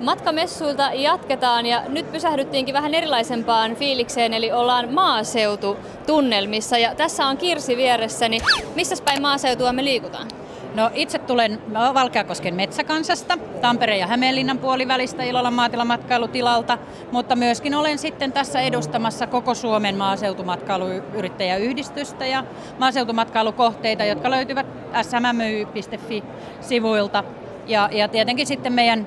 Matkamessuilta jatketaan ja nyt pysähdyttiinkin vähän erilaisempaan fiilikseen, eli ollaan maaseututunnelmissa. Ja tässä on Kirsi vieressäni. Missä päin maaseutua me liikutaan? No itse tulen Valkeakosken metsäkansasta, Tampereen ja Hämeenlinnan puolivälistä Ilolan maatilamatkailutilalta, mutta myöskin olen sitten tässä edustamassa koko Suomen maaseutumatkailuyrittäjäyhdistystä ja maaseutumatkailukohteita, jotka löytyvät smmy.fi-sivuilta ja, ja tietenkin sitten meidän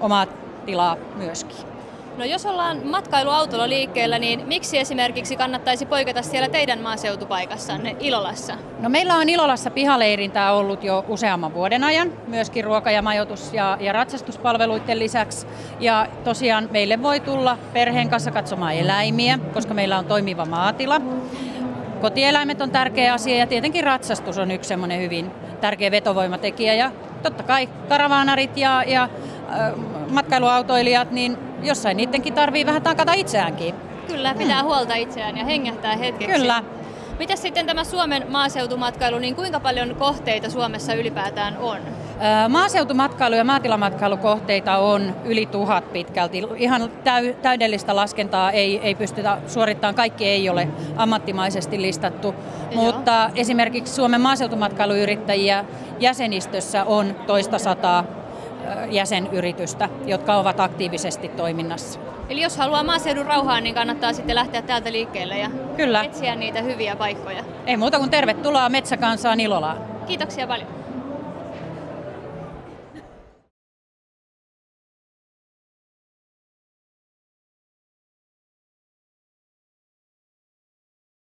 omaa tilaa myöskin. No jos ollaan matkailuautolla liikkeellä, niin miksi esimerkiksi kannattaisi poiketa siellä teidän maaseutupaikassanne Ilolassa? No meillä on Ilolassa pihaleirintää ollut jo useamman vuoden ajan, myöskin ruoka- ja majoitus- ja, ja ratsastuspalveluiden lisäksi. Ja tosiaan meille voi tulla perheen kanssa katsomaan eläimiä, koska meillä on toimiva maatila. Kotieläimet on tärkeä asia ja tietenkin ratsastus on yksi semmoinen hyvin tärkeä vetovoimatekijä. Ja totta kai karavaanarit ja, ja matkailuautoilijat, niin jossain niidenkin tarvii vähän tankata itseäänkin. Kyllä, pitää hmm. huolta itseään ja hengähtää hetkeksi. Kyllä. Miten sitten tämä Suomen maaseutumatkailu, niin kuinka paljon kohteita Suomessa ylipäätään on? Maaseutumatkailu- ja maatilamaatkailukohteita on yli tuhat pitkälti. Ihan täydellistä laskentaa ei, ei pystytä suorittamaan, kaikki ei ole ammattimaisesti listattu, Joo. mutta esimerkiksi Suomen maaseutumatkailuyrittäjiä jäsenistössä on toista sataa jäsenyritystä, jotka ovat aktiivisesti toiminnassa. Eli jos haluaa maaseudun rauhaa, niin kannattaa sitten lähteä täältä liikkeelle ja Kyllä. etsiä niitä hyviä paikkoja. Ei muuta kuin tervetuloa Metsäkansaan Ilolaan. Kiitoksia paljon.